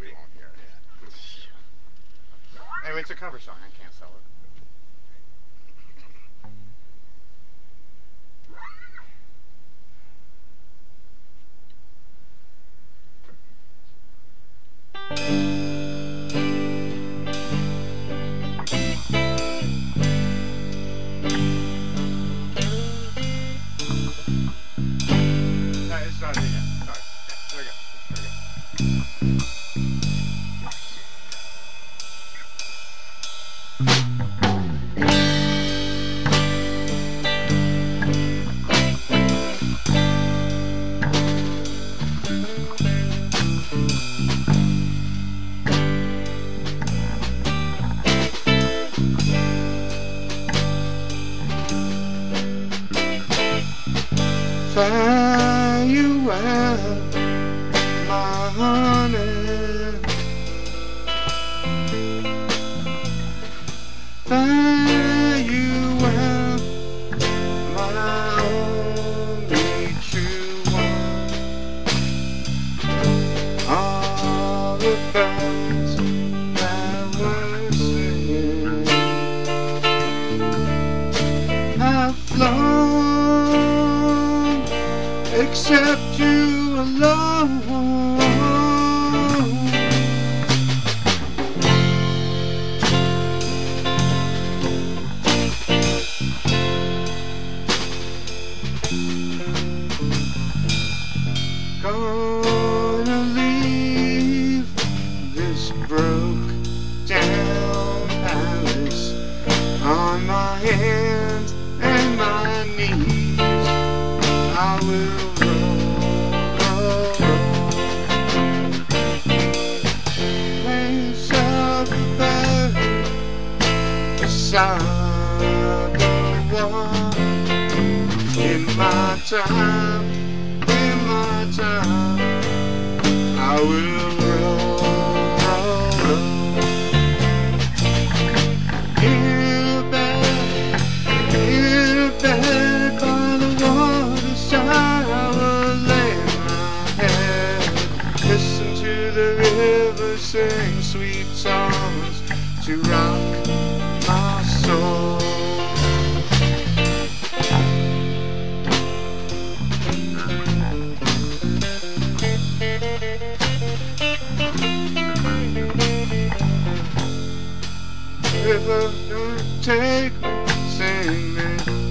we won't hear it. Yeah. Anyway, it's a cover song. I can't sell it. Thank you. find you out, my honey. Find love. shine the one in my time.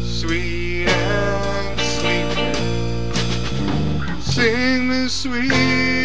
sweet and sleeping. Sing me sweet.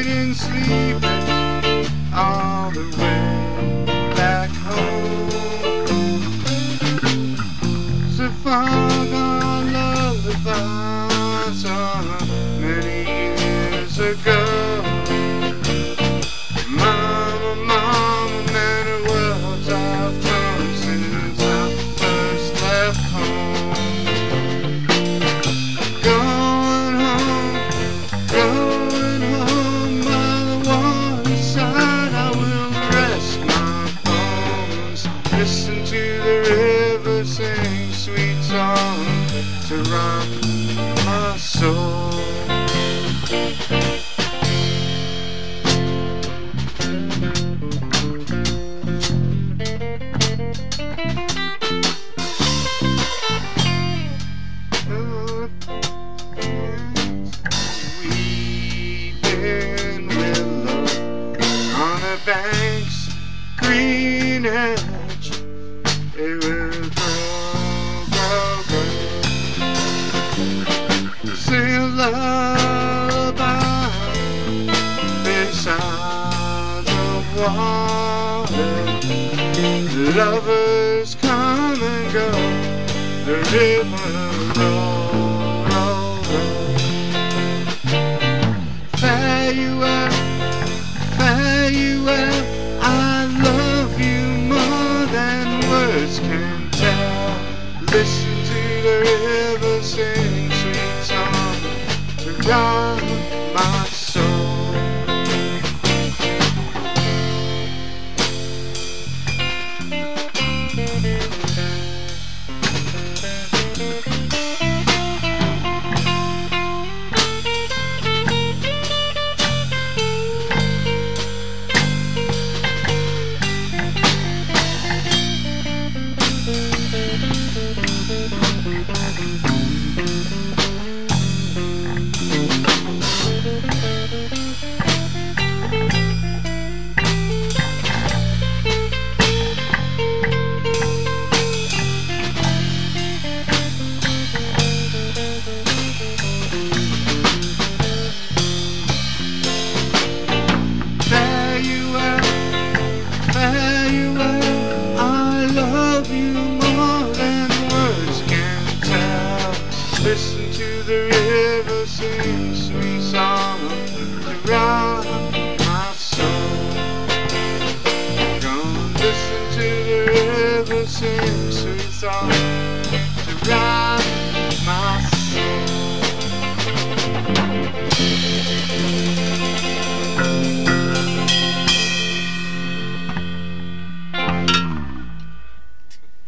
banks, green edge. it will grow, grow, grow. Sing lullaby inside the water. Lovers come and go, the river. The river sing sweet song to drown song to round my.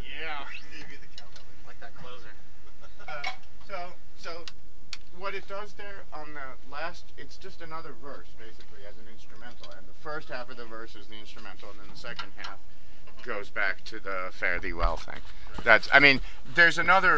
Yeah. Like that closer. Uh, so, so what it does there on the last, it's just another verse basically as an instrumental, and the first half of the verse is the instrumental, and then the second half goes back to the fare thee well thing. That's, I mean, there's another